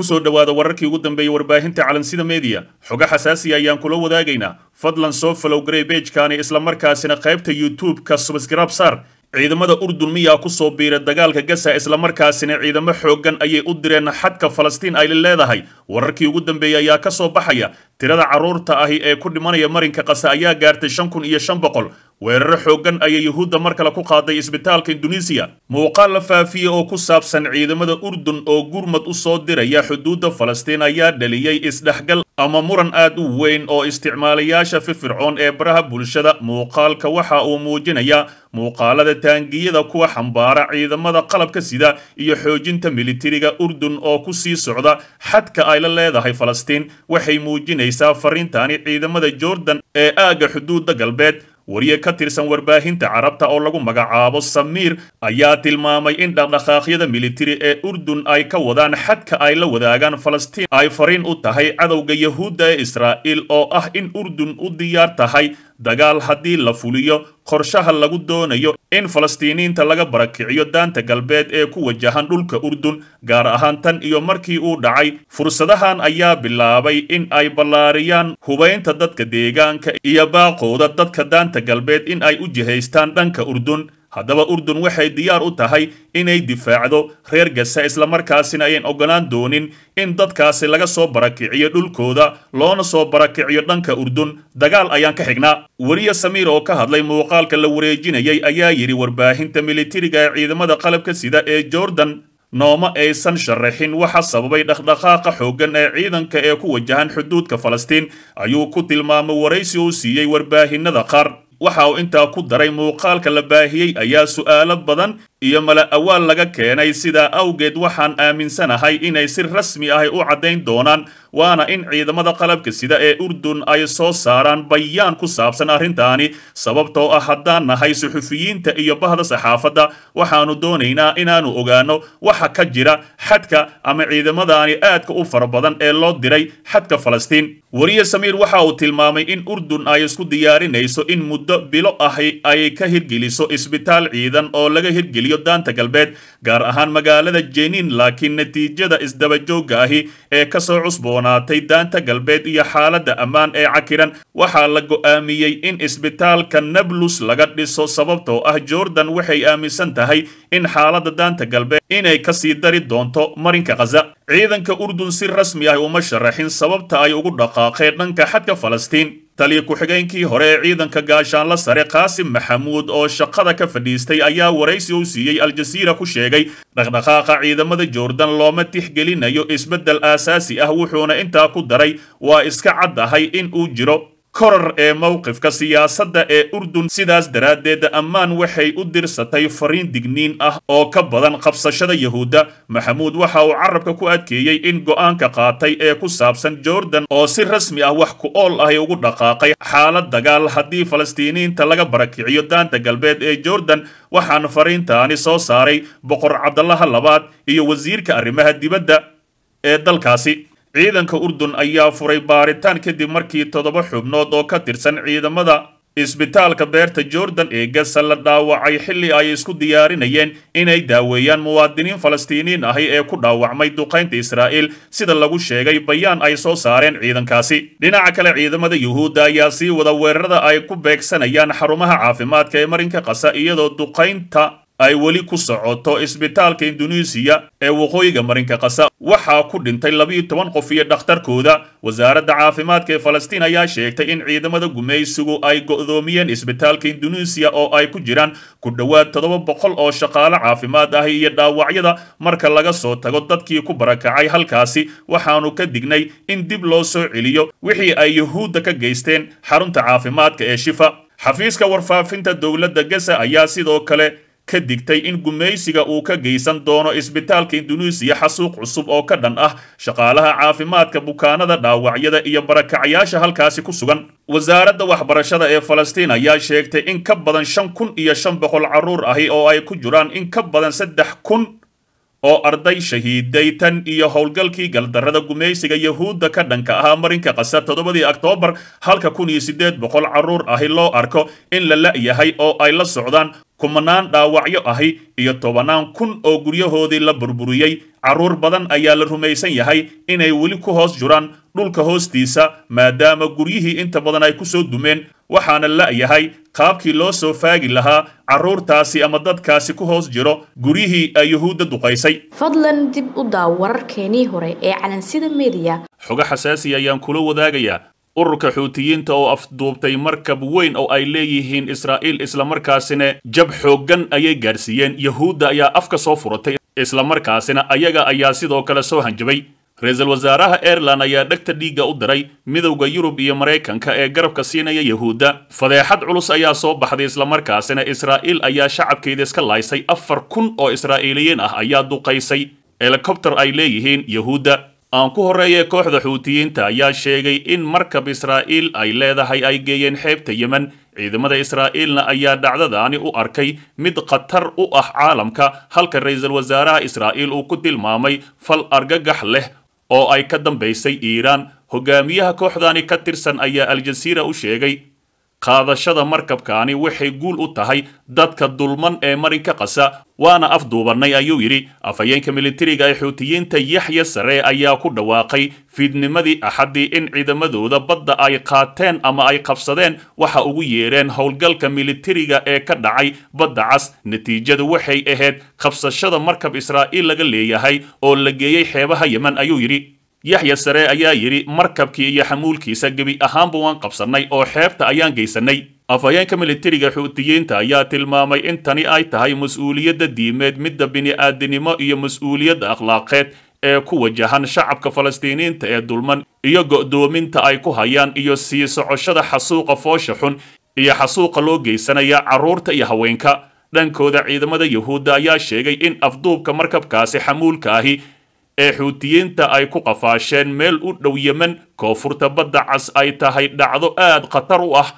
ku soo dhowaada wararkii ugu dambeeyey warbaahinta calansida media. Xogo xasaasiya ayaan kula wadaagaynaa fadlan soo falow garey beejkaani islamarkaasina qaybta youtube-ka subscribe sar ciidamada urdun miyaa ku soo biira dagaalka gasa islamarkaasina ciidamo xooggan ayay u direen xadka falastiin ay leedahay. Wararkii ugu dambeeyey ayaa ka soo baxaya. Tirada carruurta ahi ee ku dhimanaya marinka qasa ayaa gaartay shan kun iyo shan boqol weeraro xooggan ayay yuhuudda mar kale ku qaaday isbitaalka induneisiya muuqaal la faafiyey oo ku saabsan ciidamada urdun oo gurmad u soo diraya xuduudda falastiin ayaa dhaliyey isdhexgal ama muran aad u weyn oo isticmaalayaasha firfircoon ee baraha bulshada. Muuqaalka waxa uu muujinayaa muuqaalada taangiyada kuwa xambaara ciidamada qalabka sida iyo xoojinta militariga urdun oo ku sii socda xadka ay la leedahay falastiin. Waxay muujinaysaa fariintani ciidamada jordan ee aagga xuduudda galbeed wariye ka tirsan warbaahinta carabta oo lagu magacaabo samiir ayaa tilmaamay in dhaqdhaqaaqyada militari ee urdun ay ka wadaan xadka ay la wadaagaan falastiin ay fariin u tahay cadowga yahuudda ee israa'iil oo ah in urdun u diyaar tahay dagaal haddii la fuliyo qorshaha lagu doonayo in falastiiniinta laga barakiciyo daanta galbeed ee ku wajahan dhulka urdun gaar ahaan tan iyo markii uu dhacay fursadahan ayaa bilaabay in ay ballaariyaan hubaynta dadka deegaanka iyo baaqooda dadka daanta galbeed in ay u jihaystaan dhanka urdun haddaba urdun waxay diyaar u tahay inay difaacdo reer gasa islamarkaasina ayan ogolaan doonin in dadkaasi laga soo barakiciyo dhulkooda loona soo barakiciyo dhanka urdun. Dagaal ayaan ka xignaa. Weriye samiir oo ka hadlay muuqaalka la wareejinayay ayaa yidhi warbaahinta militariga ee ciidamada qalabka sida ee jordan nooma aysan sharaxin waxa sababay dhaqdhaqaaqa xooggan ee ciidanka ee ku wajahan xuduudka falastiin. Ayuu ku tilmaamay waraysi uu siiyey warbaahinada qaar waxa uu intaa ku daray muuqaalka la baahiyey ayaa su'aalo badan iyo mala awaal laga keenay sidaa awgeed waxaan aaminsanahay inay si rasmi ahi u caddayn doonaan waana in ciidamada qalabka sida ee urdun ay soo saaraan bayaan ku saabsan arrintaani. Sababtoo ah haddaan nahay suxufiyiinta iyo bahda saxaafadda waxaannu doonaynaa inaannu ogaano waxa ka jira xadka ama ciidamadaani aadka u fara badan ee loo diray xadka falastiin. Weriye samiir waxa uu tilmaamay in urdun ay isku diyaarinayso in muddo bilo ahi ay ka hirgeliso isbitaal ciidan oo laga hirgeliyo daanta galbeed gaar ahaan magaalada jeniin laakiin natiijada isdabajoogga ahi ee ka soo cusboonaatay daanta galbeed iyo xaaladda ammaan ee cakiran waxaa la go'aamiyey in isbitaalka nablus laga dhiso sababtoo ah jordan waxay aaminsan tahay in xaaladda daanta galbeed inay ka sii dari doonto marinka khaza ciidanka urdun si rasmi ah uma sharaxin sababta ay ugu dhaqaaqeen dhanka xadka falastiin taliya ku-xigeenkii hore ee ciidanka gaashaanla sare qaasim maxamuud oo shaqada ka fadhiistay ayaa waraysi uu siiyey aljasiira ku sheegay dhaqdhaqaaqa ciidamada jordan looma tixgelinayo isbeddel aasaasi ah wuxuuna intaa ku daray waa iska caddahay in uu jiro korar ee mowqifka siyaasadda ee urdun sidaas daraaddeed ammaan waxay u dirsatay fariin digniin ah oo ka badan qabsashada yahuudda. Maxamuud waxa uu carabka ku adkeeyey in go'aanka qaatay ee ku saabsan jordan oo si rasmi ah wax ku ool ahi ugu dhaqaaqay. Xaalad dagaal haddii falastiiniinta laga barakiciyo daanta galbeed ee jordan waxaana fariintaani soo saaray boqor cabdallaha labaad iyo wasiirka arrimaha dibadda ee dalkaasi ciidanka urdun ayaa furay baaritaan kadib markii toddoba xubnood oo ka tirsan ciidamada. Isbitaalka beerta jordan ee gasa la dhaawacay xilli ay isku diyaarinayeen inay daaweeyaan muwaadiniin falastiiniin ahi ee ku dhaawacmay duqaynta israa'iil sida lagu sheegay bayaan ay soo saareen ciidankaasi. Dhinaca kale ciidamada yuhuudda ayaa sii wada weerarada ay ku beegsanayaan xarumaha caafimaadka ee marinka qasa iyadoo duqaynta ay weli ku socoto isbitaalka induneisiya ee waqooyiga marinka qasa waxaa ku dhintay labiiyo toban qof iyo dhakhtarkooda. Wasaaradda caafimaadka ee falastiin ayaa sheegtay in ciidamada gumaysigu ay go'doomiyeen isbitaalka induneisiya oo ay ku jiraan ku dhowaad toddoba boqol oo shaqaale caafimaad ah iyo dhaawacyada marka laga soo tago dadkii ku barakacay halkaasi. Waxaanu ka dignay in dib loo soo celiyo wixii ay yuhuudda ka geysteen xarunta caafimaadka ee shifa. Xafiiska warfaafinta dowladda gasa ayaa sidoo kale ka digtay in gumaysiga uu ka geysan doono isbitaalka induneisiya xasuuq cusub oo ka dhan ah shaqaalaha caafimaadka bukaanada dhaawacyada iyo barakacayaasha halkaasi ku sugan. Wasaaradda waxbarashada ee falastiin ayaa sheegtay in ka badan shan kun iyo shan boqol carruur ahi oo ay ku jiraan in ka badan saddex kun oo arday shahiiday tan iyo howlgalkii galdarrada gumaysiga yahuudda ka dhanka ahaa marinka qasa toddobadii oktoobar halka kun iyo siddeed boqol carruur ahi loo arko in la la'yahay oo ay la socdaan kumanaan dhaawacyo ahi iyo tobannaan kun oo guryahoodii la burburiyey carruur badan ayaa la rumaysan yahay inay weli ku hoos jiraan dhulka hoostiisa maadaama guryihii inta badan ay ku soo dumeen. Waxaana la'yahay qaabkii loo soo faagi lahaa carruurtaasi ama dadkaasi ku hoos jiro guryihii ay yuhuudda duqaysay. Fadlan dib u daaw wararkeenii hore ee calansida mediya xogo xasaasi ayaan kula wadaagayaa ururka xuutiyiinta oo afduubtay markab weyn oo ay leeyihiin israa'iil islamarkaasina jab xooggan ayay gaarsiiyeen. Yuhuudda ayaa afka soo furatay islamarkaasina ayaga ayaa sidoo kale soo hanjabay. Ra'iisul wasaaraha airelan ayaa dhegta dhiigga u diray midowda yurub iyo maraykanka ee garabka siinaya yuhuudda fadeexad culus ayaa soo baxday islamarkaasina israa'iil ayaa shacabkeeda iska laaysay afar kun oo israa'iiliyiin ah ayaa duqaysay. Helikobter ay leeyihiin yuhuudda aan ku horreeye kooxda xuutiyiinta ayaa sheegay in markab israa'iil ay leedahay ay geeyeen xeebta yemen. Ciidamada israa'iilna ayaa dhacdadaani u arkay mid khatar u ah caalamka halka ra'iisul wasaaraha israa'iil uu ku tilmaamay fal argagax leh oo ay ka dambaysay iiraan. Hogaamiyaha kooxdani ka tirsan ayaa aljasiira u sheegay qaadashada markabkaani waxay guul u tahay dadka dulman ee marinka qasa waana afduubannay ayuu yidhi. Afhayeenka militariga ee xuutiyiinta yaxya sare ayaa ku dhawaaqay fiidnimadii axaddii in ciidamadooda badda ay qaateen ama ay qabsadeen waxa ugu yeedheen howlgalka militariga ee ka dhacay badda cas. Natiijadu waxay ahayd qabsashada markab israa'iil laga leeyahay oo la geeyey xeebaha yemen ayuu yidhi yaxya sare ayaa yidhi markabkii iyo xamuulkiisa gebi ahaanba waan qabsannay oo xeebta ayaan geysanay afhayeenka militariga xuutiyiinta ayaa tilmaamay in tani ay tahay mas'uuliyadda diimeed midda bini'aadinimo iyo mas'uuliyadda akhlaaqeed ee ku wajahan shacabka falastiiniinta ee dulman iyo go'doominta ay ku hayaan iyo sii socoshada xasuuqa foosha xun iyo xasuuqa loo geysanaya carruurta iyo haweenka. Dhankooda ciidamada yuhuudda ayaa sheegay in afduubka markabkaasi xamuulka ahi ee xuutiyiinta ay ku qafaasheen meel u dhow yemen koonfurta badda cas ay tahay dhacdo aad khatar u ah.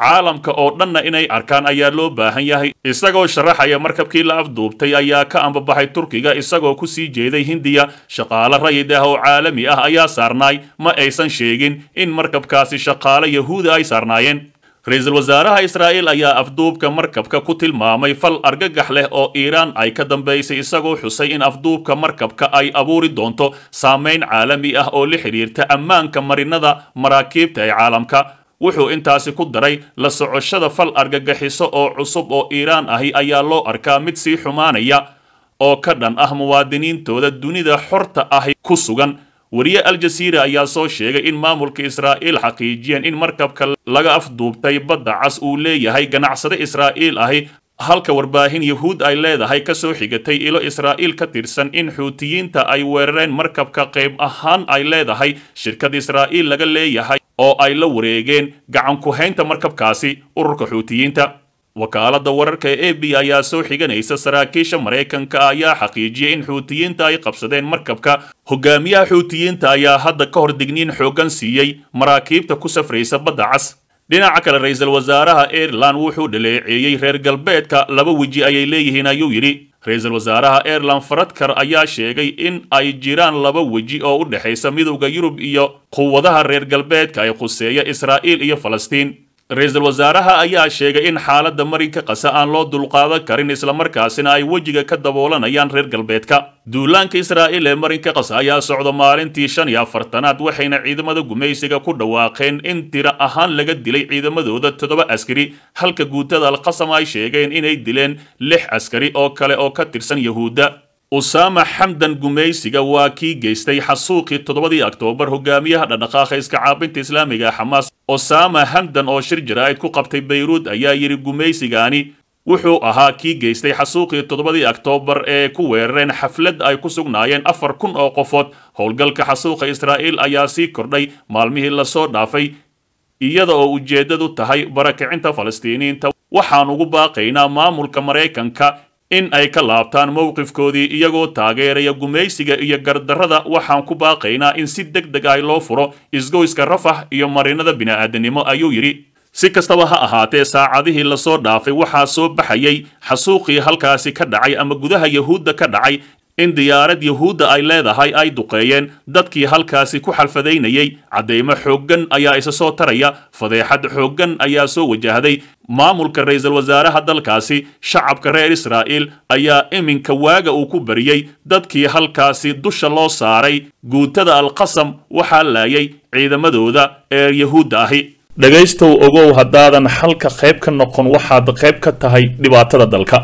Caalamka oo dhanna inay arkaan ayaa loo baahan yahay. Isagoo sharaxaya markabkii la afduubtay ayaa ka ambabaxay turkiga isagoo ku sii jeeday hindiya. Shaqaale rayid ah oo caalami ah ayaa saarnaay ma aysan sheegin in markabkaasi shaqaale yahuuda ay saarnaayeen ra'iisul wasaaraha israa'iil ayaa afduubka markabka ku tilmaamay fal argagax leh oo iiraan ay ka dambaysay isagoo xusay in afduubka markabka ay abuuri doonto saamayn caalami ah oo la xidhiirta ammaanka marinada maraakiibta ee caalamka. Wuxuu intaasi ku daray la socoshada fal argagaxiso oo cusub oo iiraan ahi ayaa loo arkaa mid sii xumaanaya oo ka dhan ah muwaadiniintooda dunida xorta ahi ku sugan wariye aljasiira ayaa soo sheegay in maamulka israa'iil xaqiijiyeen in markabka laga afduubtay badda cas uu leeyahay ganacsade israa'iil ahi halka warbaahin yuhuud ay leedahay ka soo xigatay ilo israa'iil ka tirsan in xuutiyiinta ay weerareen markabka qayb ahaan ay leedahay shirkad israa'iil laga leeyahay oo ay la wareegeen gacan ku-haynta markabkaasi ururka xuutiyiinta wakaaladda wararka ee a b ayaa soo xiganaysa saraakiisha maraykanka ayaa xaqiijiyey in xuutiyiinta ay qabsadeen markabka hogaamiyaha xuutiyiinta ayaa hadda ka hor digniin xooggan siiyey maraakiibta ku safraysa badda cas dhinaca kale ra'iisul wasaaraha airelan wuxuu dhaleeceeyey reer galbeedka laba weji ayay leeyihiin ayuu yidhi ra'iisul wasaaraha airelan faradkar ayaa sheegay in ay jiraan laba weji oo u dhexaysa midowda yurub iyo quwadaha reer galbeedka ay khuseeya israa'iil iyo falastiin ra'iisul wasaaraha ayaa sheegay in xaaladda marinka qasa aan loo dulqaadan karin islamarkaasina ay wejiga ka daboolanayaan reer galbeedka. Duulaanka israa'iil ee marinka qasa ayaa socda maalintii shan iyo afartanaad waxayna ciidamada gumaysiga ku dhawaaqeen in tiro ahaan laga dilay ciidamadooda toddoba askari. Halka guutada alqasam ay sheegeen inay dileen lix askari oo kale oo ka tirsan yahuudda usaama xamdan gumaysiga waa kii geystay xasuuqii toddobadii oktoobar hogaamiyaha dhaqdhaqaaqa iska caabinta islaamiga xamaas. Usaama hamdan oo shir jaraa'id ku qabtay bayruud ayaa yidhi gumaysigaani wuxuu ahaa kii geystay xasuuqii toddobadii oktoobar ee ku weerareen xaflad ay ku sugnaayeen afar kun oo qofood. Howlgalka xasuuqa israa'iil ayaa sii kordhay maalmihii la soo dhaafay iyada oo ujeeddadu tahay barakicinta falastiiniyiinta waxaan ugu baaqaynaa maamulka maraykanka in ay ka laabtaan mowqifkoodii iyagoo taageeraya gumaysiga iyo gardarrada waxaan ku baaqaynaa in si deg deg ah loo furo isgoyska rafax iyo marinada bini'aadanimo ayuu yidhi. Si kastaba ha ahaatee saacadihii la soo dhaafay waxaa soo baxayay xasuuqii halkaasi ka dhacay ama gudaha yahuudda ka dhacay in diyaarad yuhuudda ay leedahay ay duqeeyeen. Dadkii halkaasi ku xalfadaynayay caddeymo xooggan ayaa isa soo taraya fadeexad xooggan ayaa soo wajahday. Maamulka ra'iisul wasaaraha dalkaasi shacabka reer israa'iil ayaa iminka waaga uu ku bariyey dadkii halkaasi dusha loo saaray guutada alqasam waxaa laayay ciidamadooda ee yuhuudda ahi. Dhegaystow ogow haddaadan xalka qayb ka noqon waxaad qayb ka tahay dhibaatada dalka